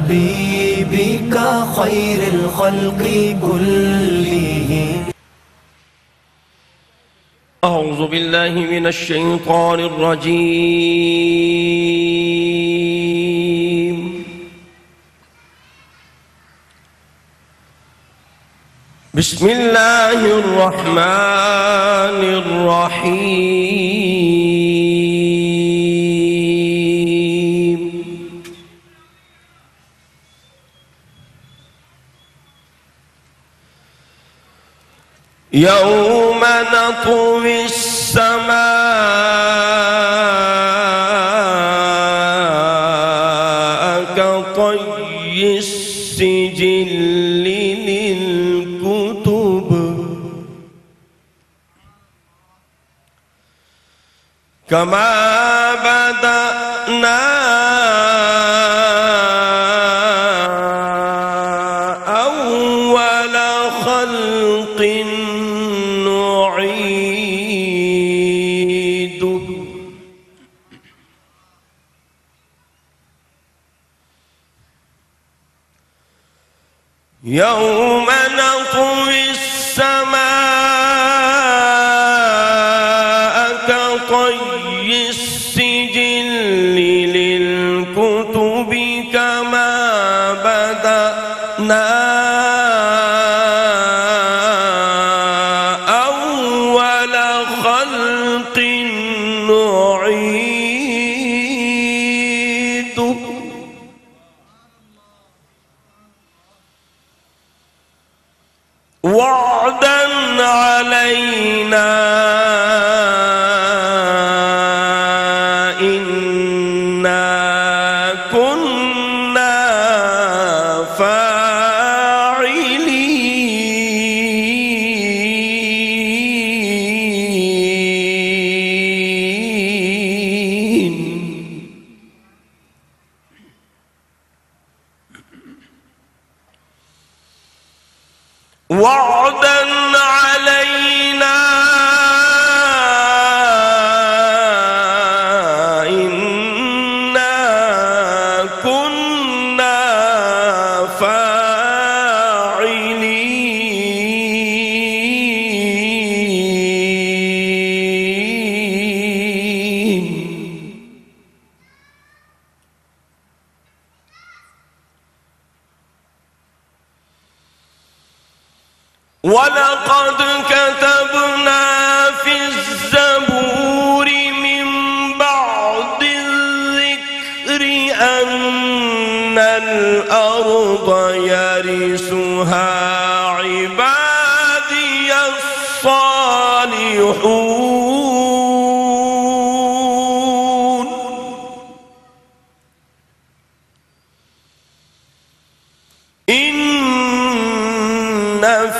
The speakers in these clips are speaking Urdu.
حبيبك خير الخلق كلهم. أعوذ بالله من الشيطان الرجيم. بسم الله الرحمن الرحيم. يوم نطوي السماء كطي السجل للكتب. كما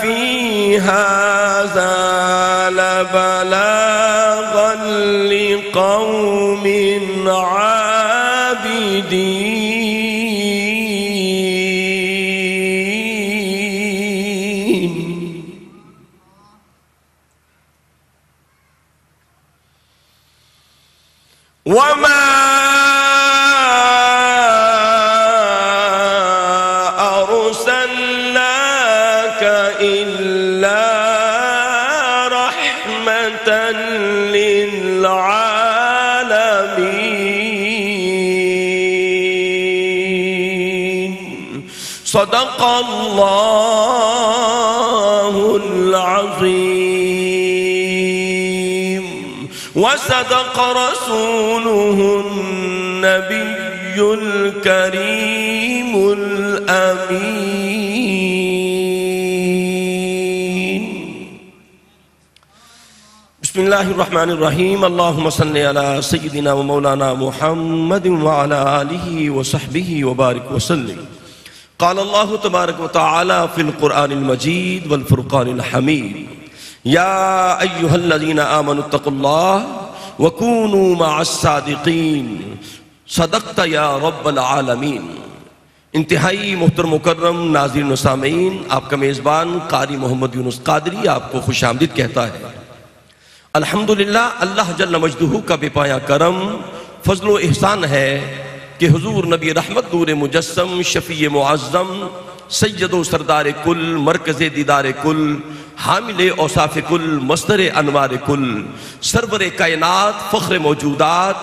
في هذا لبلاغا لقوم عابدين. صدق الله العظيم. وصدق رسوله النبي الكريم الأمين. بسم الله الرحمن الرحيم. اللهم صل على سيدنا ومولانا محمد وعلى آله وصحبه وبارك وسلم. قال الله تبارك وتعالى في القرآن المجيد والفرقان الحميد يا أيها الذين آمنوا اتقوا الله وكونوا مع الصادقين صدقت یا رب العالمین. انتہائی محترم مکرم ناظرین و سامعین، آپ کا میزبان قاری محمد یونس قادری آپ کو خوش آمدید کہتا ہے۔ الحمدللہ، اللہ جل مجدہ کا بے پایا کرم، فضل و احسان ہے۔ کہ حضور نبی رحمت نور مجسم، شفیع معظم سید و سردار کل، مرکز دیدار کل، حامل اوصاف کل، مصدر انوار کل، سرور کائنات، فخر موجودات،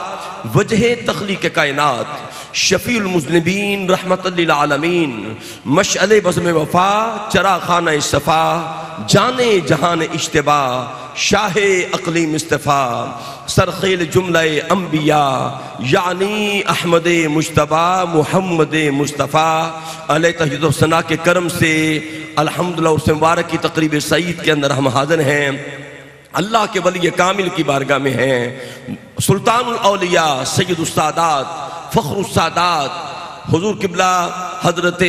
وجہ تخلیق کائنات، شفیع المذنبین، رحمت للعالمین، مشعل بزم وفا چرا خانہ صفا جان جہان اجتبا شاہ اقلیم مصطفیٰ، سرخیل جملہ انبیاء یعنی احمد مشتبہ محمد مصطفیٰ، علیہ تحجد و ثنا کے کرم سے، الحمدللہ اس مبارک کی تقریب سعید کے اندر ہم حاضر ہیں۔ اللہ کے ولی کامل کی بارگاہ میں ہیں۔ سلطان الاولیاء، سید السادات، فخر السادات، حضور قبلہ حضرت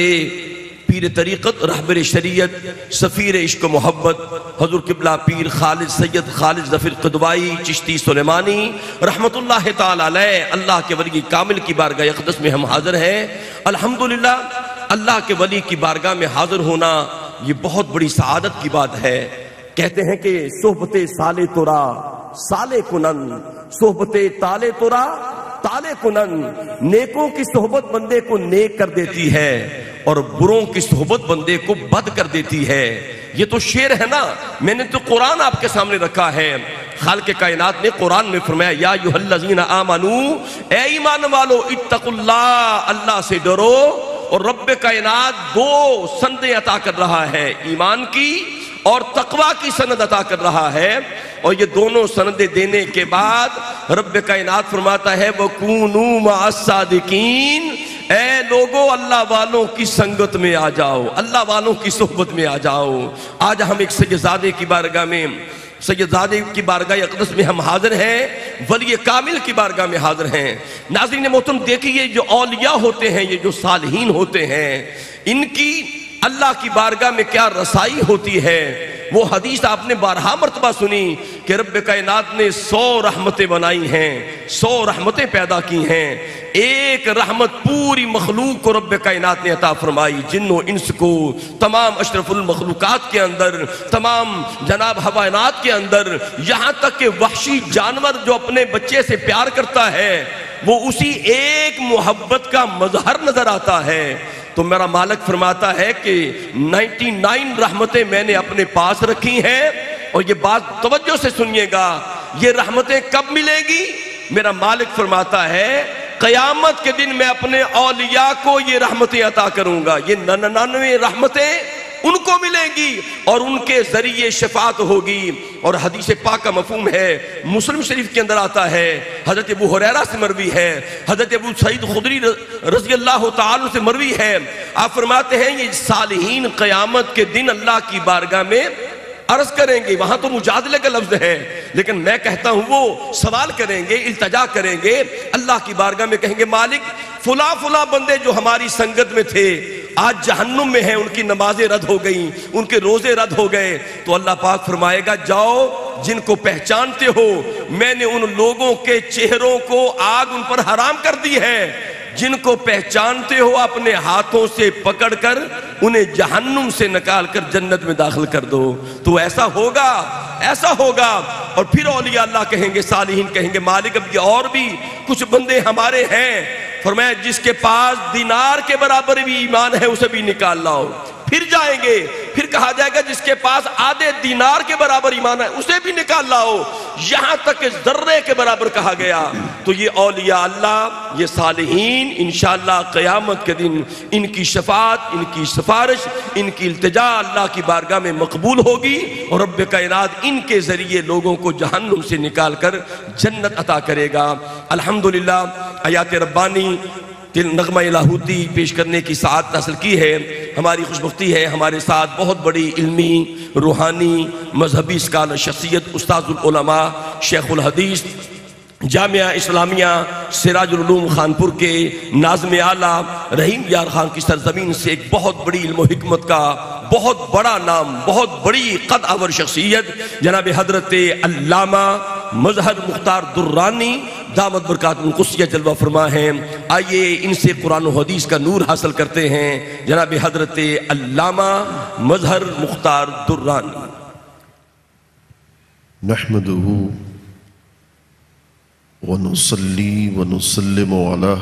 پیر طریقت، رہبر شریعت، سفیر عشق و محبت، حضور قبلہ پیر خالد سید خالد ظفر قدوائی چشتی سلیمانی، رحمت اللہ تعالی علیہ، اللہ کے ولی کامل کی بارگاہ اقدس میں ہم حاضر ہیں۔ الحمدللہ، اللہ کے ولی کی بارگاہ میں حاضر ہونا یہ بہت بڑی سعادت کی بات ہے۔ کہتے ہیں کہ صحبت سالے تورا، سالے کنن۔ صحبت تالے تورا، تالے کنن۔ نیکوں کی صحبت بندے کو نیک کر دیتی ہے۔ اور بروں کی صحبت بندے کو بد کر دیتی ہے۔ یہ تو شیر ہے نا۔ میں نے تو قرآن آپ کے سامنے رکھا ہے۔ خالق کائنات نے قرآن میں فرمایا، یا یوہ الذین آمنو، اے ایمان والو اتق اللہ اللہ سے ڈرو۔ اور رب کائنات دو سندیں عطا کر رہا ہے، ایمان کی اور تقوی کی سند عطا کر رہا ہے۔ اور یہ دونوں سندیں دینے کے بعد رب کائنات فرماتا ہے وَكُونُوا مَعَ الصَّادِقِينَ۔ اے لوگو، اللہ والوں کی سنگت میں آ جاؤ، اللہ والوں کی صحبت میں آ جاؤ۔ آج ہم ایک سیدزادے کی بارگاہ میں، سیدزادے کی بارگاہ اقدس میں ہم حاضر ہیں، ولی کامل کی بارگاہ میں حاضر ہیں۔ ناظرین محترم دیکھیے، جو اولیاء ہوتے ہیں، یہ جو صالحین ہوتے ہیں، ان کی اللہ کی بارگاہ میں کیا رسائی ہوتی ہے؟ وہ حدیث آپ نے بارہا مرتبہ سنی کہ رب کائنات نے سو رحمتیں بنائی ہیں، سو رحمتیں پیدا کی ہیں۔ ایک رحمت پوری مخلوق کو رب کائنات نے عطا فرمائی، جن و انس کو، تمام اشرف المخلوقات کے اندر، تمام جناب حوائنات کے اندر۔ یہاں تک کہ وحشی جانور جو اپنے بچے سے پیار کرتا ہے، وہ اسی ایک محبت کا مظہر نظر آتا ہے۔ تو میرا مالک فرماتا ہے کہ نائنٹی نائن رحمتیں میں نے اپنے پاس رکھی ہیں اور یہ بات توجہ سے سنیے گا، یہ رحمتیں کب ملے گی؟ میرا مالک فرماتا ہے، قیامت کے دن میں اپنے اولیاء کو یہ رحمتیں عطا کروں گا۔ یہ ننانوے رحمتیں ان کو ملیں گی اور ان کے ذریعے شفاعت ہوگی۔ اور حدیث پاک کا مفہوم ہے، مسلم شریف کے اندر آتا ہے، حضرت ابو حریرہ سے مروی ہے، حضرت ابو سعید خدری رضی اللہ تعالی سے مروی ہے۔ آپ فرماتے ہیں، یہ صالحین قیامت کے دن اللہ کی بارگاہ میں عرض کریں گے۔ وہاں تو مجادلے کا لفظ ہے، لیکن میں کہتا ہوں، وہ سوال کریں گے، التجا کریں گے۔ اللہ کی بارگاہ میں کہیں گے، مالک فلا فلا بندے جو ہماری سنگت میں تھے آج جہنم میں ہیں، ان کی نمازیں رد ہو گئیں، ان کے روزے رد ہو گئے۔ تو اللہ پاک فرمائے گا، جاؤ، جن کو پہچانتے ہو، میں نے ان لوگوں کے چہروں کو آگ ان پر حرام کر دی ہے۔ جن کو پہچانتے ہو اپنے ہاتھوں سے پکڑ کر، انہیں جہنم سے نکال کر جنت میں داخل کر دو۔ تو ایسا ہوگا ایسا ہوگا۔ اور پھر اولیاء اللہ کہیں گے، صالحین کہیں گے، مالک اب یہ اور بھی کچھ بندے ہمارے ہیں۔ فرمایا، جس کے پاس دینار کے برابر بھی ایمان ہے، اسے بھی نکال لاؤ۔ پھر جائیں گے۔ پھر کہا جائے گا جس کے پاس آدھے دینار کے برابر ایمان ہے، اسے بھی نکال لاؤ۔ یہاں تک کہ ذرے کے برابر کہا گیا۔ تو یہ اولیاء اللہ، یہ صالحین، انشاءاللہ قیامت کے دن ان کی شفاعت، ان کی سفارش، ان کی التجا اللہ کی بارگاہ میں مقبول ہوگی۔ اور رب کائنات ان کے ذریعے لوگوں کو جہنم سے نکال کر جنت عطا کرے گا۔ الحمدللہ، آیات ربانی نغمہ لاہوتی پیش کرنے کی سعادت حاصل کی ہے۔ ہماری خوشبختی ہے، ہمارے ساتھ بہت بڑی علمی، روحانی، مذہبی اسکال شخصیت استاذ العلماء شیخ الحدیث جامعہ اسلامیہ سراج العلوم خانپور کے ناظم اعلیٰ رحیم یار خان کی سرزمین سے ایک بہت بڑی علم و حکمت کا بہت بڑا نام، بہت بڑی قد آور شخصیت۔ جناب حضرت علامہ مظہر مختار درانی دامت برکات القصیہ جلوہ فرما ہیں آئیے ان سے قرآن و حدیث کا نور حاصل کرتے ہیں۔ جناب حضرت علامہ مظہر مختار درانی۔ نحمده ونصلي ونسلم على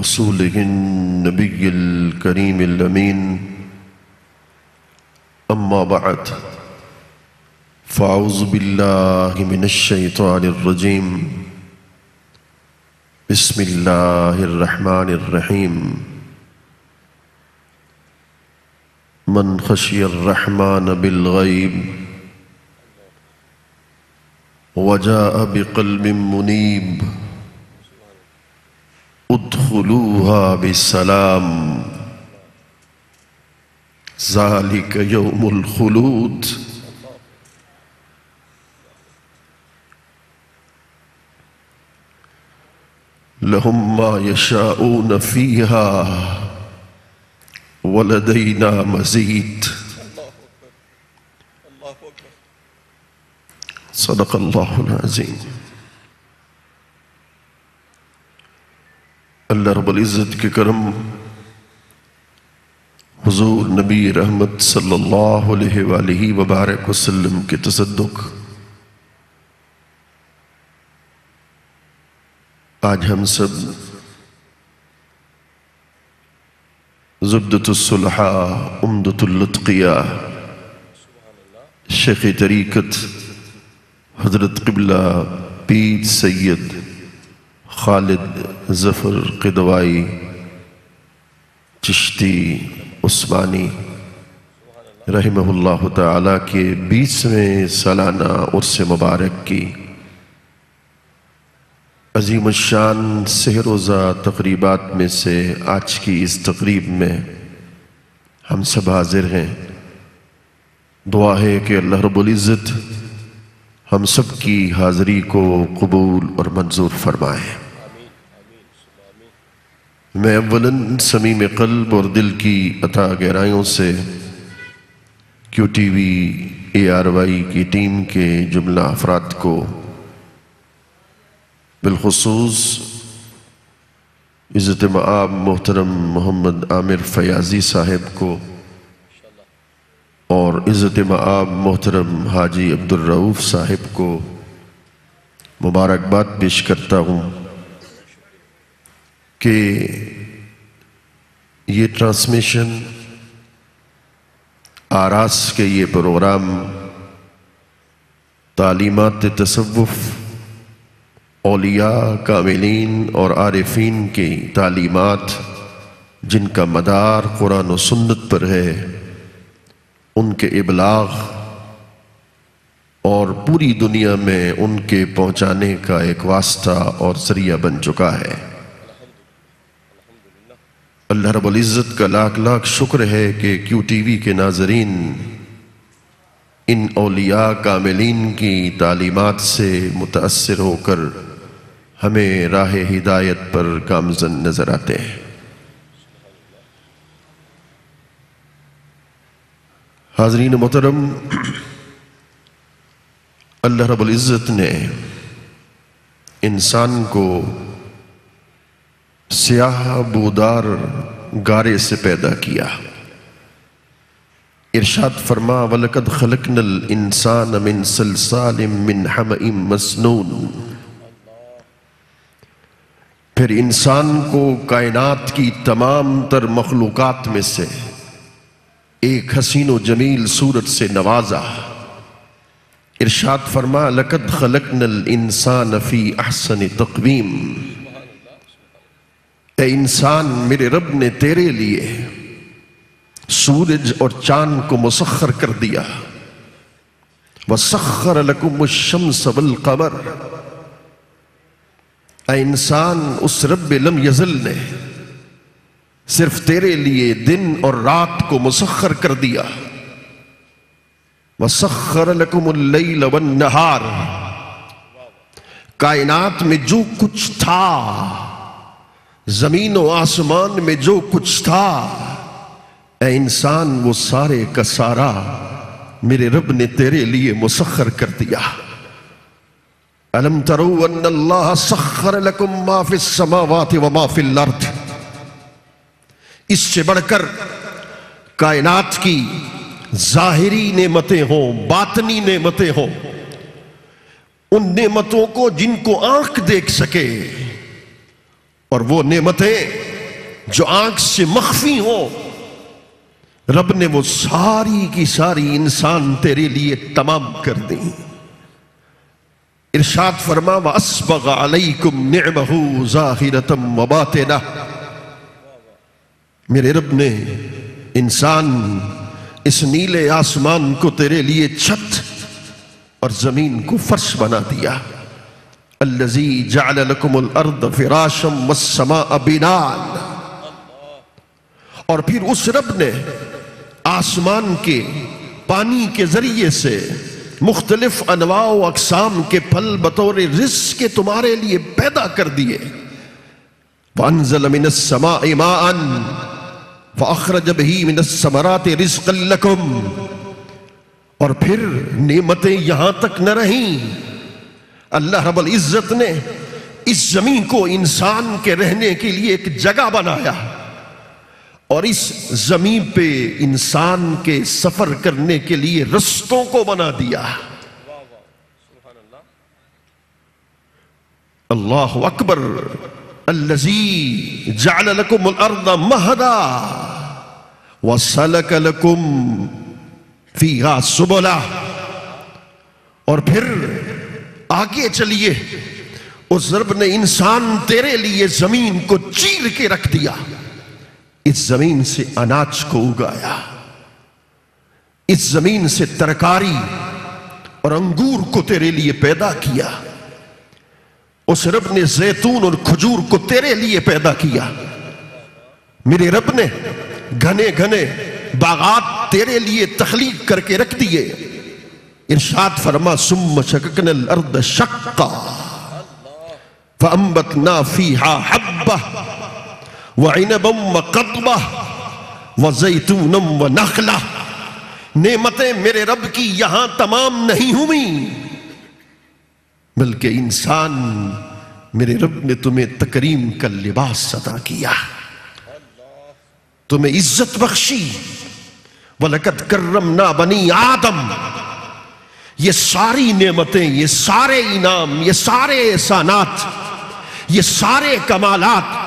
رسوله النبي الكريم الأمين أما بعد۔ فأعوذ بالله من الشيطان الرجيم بسم الله الرحمن الرحيم من خشي الرحمن بالغيب وجاء بقلب منيب ادخلوها بسلام ذلك يوم الخلود لهم ما يشاءون فيها ولدينا مزيد. صدق الله العظيم. اللہ رب العزت کے کرم حضور نبی رحمت صلی اللہ علیہ وآلہ وبارک وسلم کے تصدق. آج ہم سب زبدت الصلحہ امدت اللطقیہ، شیخ طریقت حضرت قبلہ پیر سید خالد ظفر قدوائی چشتی عثمانی رحمہ اللہ تعالیٰ کے بیسویں سالانہ عرص مبارک کی عظیم الشان سہروزہ تقریبات میں سے آج کی اس تقریب میں ہم سب حاضر ہیں۔ دعا ہے کہ اللہ رب العزت ہم سب کی حاضری کو قبول اور منظور فرمائے۔ میں اولاً سمیم قلب اور دل کی عطا گہرائیوں سے Q T V A R Y کی ٹیم کے جملہ افراد کو بالخصوص عزت معاب محترم محمد عامر فیاضی صاحب کو اور عزت معاب محترم حاجی عبد الرعوف صاحب کو مبارکباد پیش کرتا ہوں کہ یہ ٹرانسمیشن آراس کے یہ پروگرام تعلیمات تصوف اولیاء کاملین اور عارفین کی تعلیمات جن کا مدار قرآن و سنت پر ہے، ان کے ابلاغ اور پوری دنیا میں ان کے پہنچانے کا ایک واسطہ اور ذریعہ بن چکا ہے۔ اللہ رب العزت کا لاکھ لاکھ شکر ہے کہ کیو ٹی وی کے ناظرین ان اولیاء کاملین کی تعلیمات سے متاثر ہو کر ہمیں راہ ہدایت پر گامزن نظر آتے ہیں۔ حاضرین محترم، اللہ رب العزت نے انسان کو سیاہ بودار گارے سے پیدا کیا۔ ارشاد فرما، وَلَقَدْ خَلَقْنَا الْإِنسَانَ مِنْ سَلْسَالٍ مِنْ حَمَئٍ مَسْنُونَ۔ پھر انسان کو کائنات کی تمام تر مخلوقات میں سے ایک حسین و جمیل صورت سے نوازا۔ ارشاد فرما، لَقَدْ خَلَقْنَا الْإِنسَانَ فِي أَحْسَنِ تَقْوِيمٍ اے انسان، میرے رب نے تیرے لیے سورج اور چاند کو مسخر کر دیا۔ وَسَخَّرَ لَكُمُ الشَّمْسَ وَالْقَمَرَ۔ اے انسان، اس رب لم یزل نے صرف تیرے لیے دن اور رات کو مسخر کر دیا۔ وَسَخَّرَ لَكُمُ اللَّيْلَ وَالنَّهَارِ۔ کائنات میں جو کچھ تھا، زمین و آسمان میں جو کچھ تھا، اے انسان، وہ سارے کا سارا میرے رب نے تیرے لیے مسخر کر دیا۔ الم ترو ان اللہ سخر لکم ما فی السماوات و ما فی الارض اس سے بڑھ کر کائنات کی ظاہری نعمتیں ہوں، باطنی نعمتیں ہوں۔ ان نعمتوں کو جن کو آنکھ دیکھ سکے، اور وہ نعمتیں جو آنکھ سے مخفی ہو رب نے وہ ساری کی ساری انسان تیرے لیے تمام کر دی۔ ارشاد فرما وَأَسْبَغَ عَلَيْكُمْ نِعْمَهُ ظَاهِرَةً وَبَاطِنَةً۔ میرے رب نے انسان اس نیلے آسمان کو تیرے لیے چھت اور زمین کو فرش بنا دیا۔ الذي جعل لكم الارض فراشا والسماء بناء۔ اور پھر اس رب نے آسمان کے پانی کے ذریعے سے مختلف انواع و اقسام کے پھل بطور رزق کے تمہارے لیے پیدا کر دیے۔ وانزل من السماء ماء فاخرج به من الثمرات رزقا لكم۔ اور پھر نعمتیں یہاں تک نہ رہیں۔ اللہ رب العزت نے اس زمین کو انسان کے رہنے کے لیے ایک جگہ بنایا۔ اور اس زمین پہ انسان کے سفر کرنے کے لیے رستوں کو بنا دیا۔ اللہ اکبر۔ الذي جعل لكم الارض مهدا وسلك لكم فيها سبلا۔ اور پھر آگے چلیے۔ اس رب نے انسان تیرے لیے زمین کو چیر کے رکھ دیا۔ اس زمین سے اناج کو اگایا۔ اس زمین سے ترکاری اور انگور کو تیرے لیے پیدا کیا۔ اس رب نے زیتون اور کھجور کو تیرے لیے پیدا کیا۔ میرے رب نے گھنے گھنے باغات تیرے لیے تخلیق کر کے رکھ دیے۔ ارشاد فرما سم شککن الارض شقا۔ فانبتنا فیہا حبہ۔ وعنبا وقضبہ وزیتونا ونخلہ نعمتیں میرے رب کی یہاں تمام نہیں ہوئیں بلکہ انسان میرے رب نے تمہیں تکریم کا لباس عطا کیا۔ تمہیں عزت بخشی۔ وَلَقَدْ كَرَّمْنَا بَنِي آدم۔ یہ ساری نعمتیں، یہ سارے انعام، یہ سارے احسانات، یہ سارے کمالات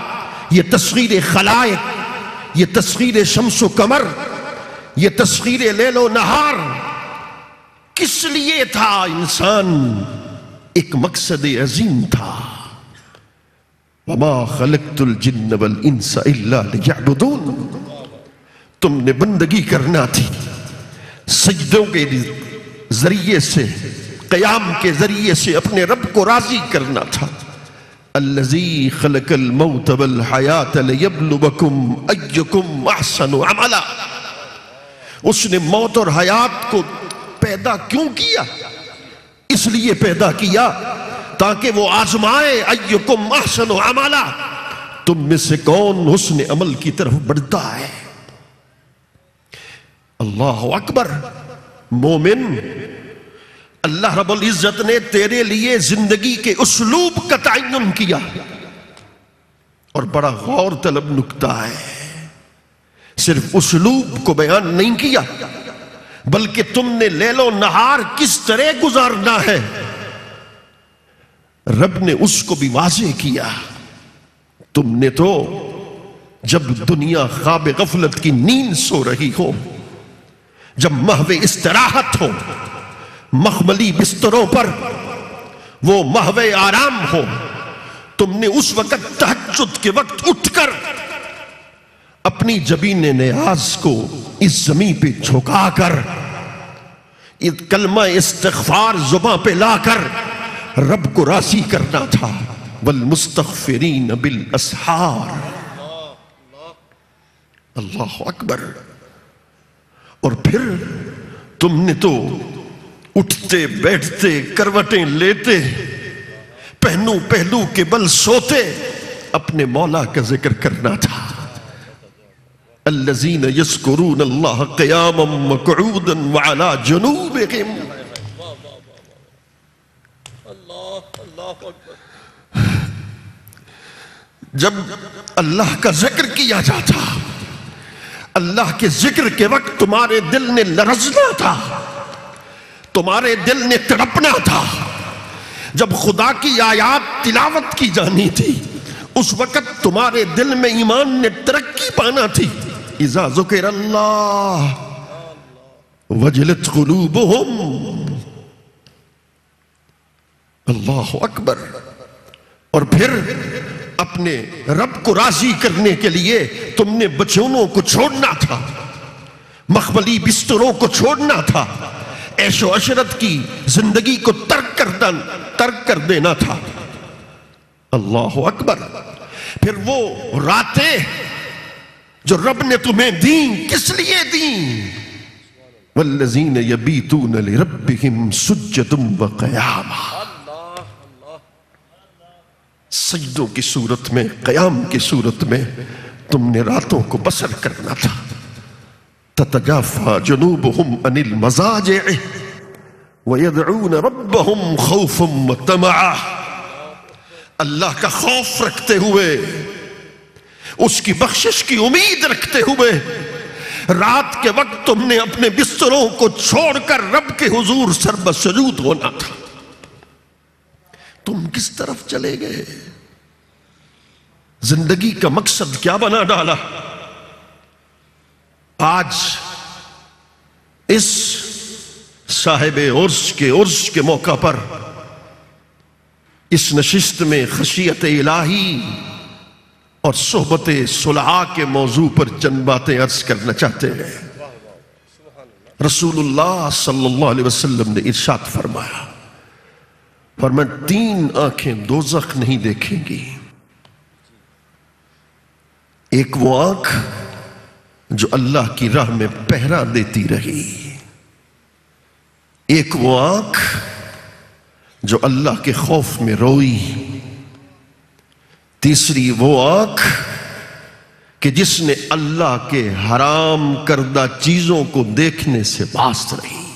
یہ تصغیر خلائق، یہ تصغیر شمس و قمر، یہ تصغیر لیل و نہار۔ کس لیے تھا انسان؟ ایک مقصد عظیم تھا۔ وما خلقت الجن والانس الا ليعبدون۔ تم نے بندگی کرنا تھی۔ سجدوں کے ذریعے سے، قیام کے ذریعے سے اپنے رب کو راضی کرنا تھا۔ الذي خلق الموت والحیات ليبلوكم ايكم احسن عملا۔ اس نے موت اور حیات کو پیدا کیوں کیا؟ اس لیے پیدا کیا تاکہ وہ آزمائے ایکم احسن عملا۔ تم میں سے کون حسن عمل کی طرف بڑھتا ہے؟ اللہ اکبر۔ مومن اللہ رب العزت نے تیرے لیے زندگی کے اسلوب کا تعین کیا۔ اور بڑا غور طلب نکتا ہے۔ صرف اسلوب کو بیان نہیں کیا، بلکہ تم نے لیل و نہار کس طرح گزارنا ہے۔ رب نے اس کو بھی واضح کیا۔ تم نے تو جب دنیا خواب غفلت کی نیند سو رہی ہو، جب محو استراحت ہو مخملی بستروں پر وہ محو آرام ہو۔ تم نے اس وقت تحجد کے وقت اٹھ کر اپنی جبین نیاز کو اس زمین پہ جھکا کر کلمہ استغفار زباں پہ لا کر رب کو راضی کرنا تھا۔ والمستغفرین بالاسحار۔ اللہ اکبر۔ اور پھر تم نے تو اٹھتے، بیٹھتے، کروٹیں لیتے، پہنو پہلو کے بل سوتے، اپنے مولا کا ذکر کرنا تھا۔ الذين يذكرون الله قياما وقعودا وعلى جنوبهم جب اللہ کا ذکر کیا جاتا، اللہ کے ذکر کے وقت تمہارے دل نے لرزنا تھا۔ تمہارے دل نے تڑپنا تھا۔ جب خدا کی آیات تلاوت کی جانی تھی، اس وقت تمہارے دل میں ایمان نے ترقی پانا تھی۔ اذا ذکر اللہ، وجلت قلوبہم۔ اللہ اکبر۔ اور پھر اپنے رب کو راضی کرنے کے لیے تم نے بچونوں کو چھوڑنا تھا مخملی بستروں کو چھوڑنا تھا۔ ایش و عشرت کی زندگی کو ترک کر ترک کر دینا تھا۔ اللہ اکبر۔ پھر وہ راتیں جو رب نے تمہیں دیں، کس لیے دیں؟ والذین یبیتون لربہم سجدم و قیاما سجدوں کی صورت میں، قیام کی صورت میں تم نے راتوں کو بسر کرنا تھا۔ تتجافا جنوبہم عن المزاجع ویدعون ربہم خوفا وطمعا اللہ کا خوف رکھتے ہوئے، اس کی بخشش کی امید رکھتے ہوئے، رات کے وقت تم نے اپنے بستروں کو چھوڑ کر رب کے حضور سرب سجود ہونا تھا۔ تم کس طرف چلے گئے؟ زندگی کا مقصد کیا بنا ڈالا؟ آج اس صاحب عرس کے عرس کے موقع پر اس نشست میں خشیت الہی اور صحبت صلحہ کے موضوع پر چند باتیں عرض کرنا چاہتے ہیں۔ رسول اللہ صلی اللہ علیہ وسلم نے ارشاد فرمایا فرمایا تین آنکھیں دوزخ نہیں دیکھیں گی۔ ایک وہ آنکھ جو اللہ کی راہ میں پہرا دیتی رہی۔ ایک وہ آنکھ جو اللہ کے خوف میں روئی۔ تیسری وہ آنکھ کہ جس نے اللہ کے حرام کردہ چیزوں کو دیکھنے سے باس رہی۔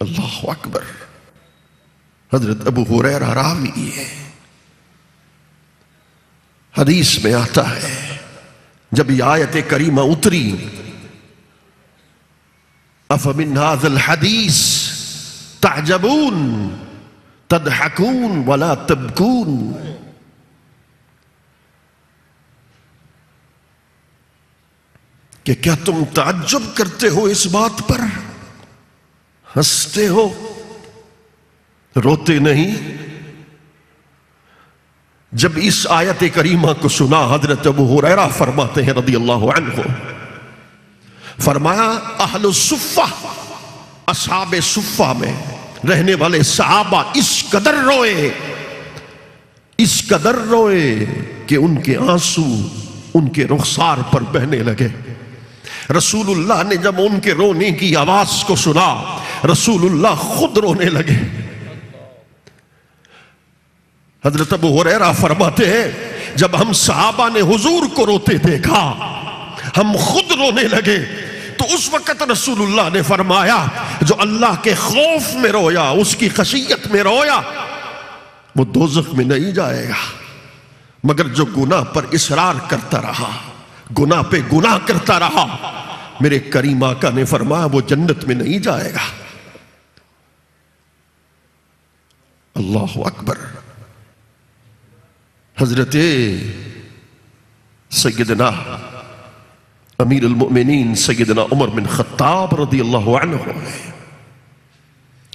اللہ اکبر۔ حضرت ابو حریرہ راوی ہے۔ حدیث میں آتا ہے، جب یہ آیت کریمہ اتری، افمن هذا الحدیث تعجبون، تضحکون ولا تبکون۔ کہ کیا تم تعجب کرتے ہو اس بات پر؟ ہنستے ہو؟ روتے نہیں؟ جب اس آیت کریمہ کو سنا حضرت ابو حریرہ فرماتے ہیں رضی اللہ عنہ، فرمایا، اہل الصفہ، اصحاب صفہ میں رہنے والے صحابہ اس قدر روئے، اس قدر روئے کہ ان کے آنسو ان کے رخسار پر بہنے لگے۔ رسول اللہ نے جب ان کے رونے کی آواز کو سنا، رسول اللہ خود رونے لگے۔ حضرت ابو حریرہ فرماتے ہیں، جب ہم صحابہ نے حضور کو روتے دیکھا، ہم خود رونے لگے، تو اس وقت رسول اللہ نے فرمایا، جو اللہ کے خوف میں رویا، اس کی خشیت میں رویا، وہ دوزخ میں نہیں جائے گا۔ مگر جو گناہ پر اصرار کرتا رہا، گناہ پہ گناہ کرتا رہا، میرے کریم آقا نے فرمایا، وہ جنت میں نہیں جائے گا۔ اللہ اکبر۔ حضرت سیدنا امیر المؤمنین سیدنا عمر بن خطاب رضی اللہ عنہ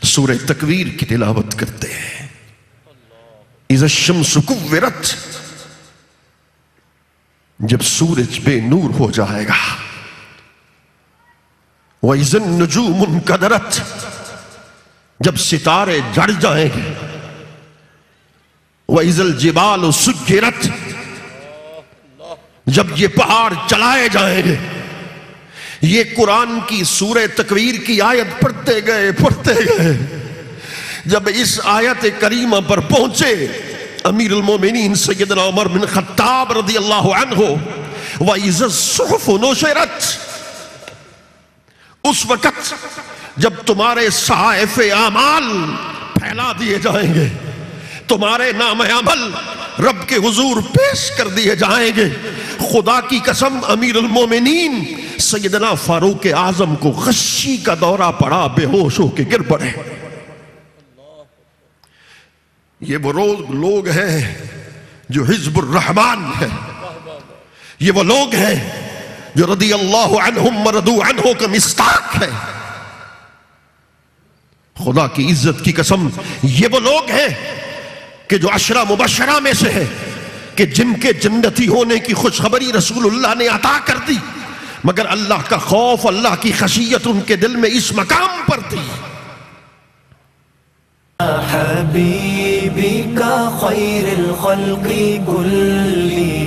سورہ تکویر کی تلاوت کرتے ہیں۔ اذا الشمس کورت، جب سورج بے نور ہو جائے گا۔ وَإِذَا النُّجُومُ انْقَدَرَتْ جب ستارے جڑ جائیں گے۔ وَإِذَا الْجِبَالُ سُجِّرَتْ جب یہ پہاڑ چلائے جائیں گے، یہ قرآن کی سورہ تکویر کی آیت پڑھتے گئے پڑھتے گئے۔ جب اس آیت کریمہ پر پہنچے، امیر المومنین سیدنا عمر بن خطاب رضی اللہ عنہ، وَإِذَا الصُّحُفُ نُشِرَتْ، اس وقت جب تمہارے صحائف اعمال پھیلا دیے جائیں گے۔ تمہارے نام عمل۔ رب کے حضور پیش کر دیے جائیں گے۔ خدا کی قسم، امیر المومنین، سیدنا فاروق اعظم کو غشی کا دورہ پڑا، بے ہوش ہو کے گر پڑے۔ یہ وہ لوگ ہیں جو حزب الرحمان ہے یہ وہ لوگ ہیں جو رضی اللہ عنہم مردو عنہ کا مستاق ہے خدا کی عزت کی قسم، یہ وہ لوگ ہیں کہ جو عشرہ مبشرہ میں سے ہے، کہ جن کے جنتی ہونے کی خوشخبری رسول اللہ نے عطا کر دی، مگر اللہ کا خوف، اللہ کی خشیت ان کے دل میں اس مقام پر تھی۔ کا خیر الخلق کلی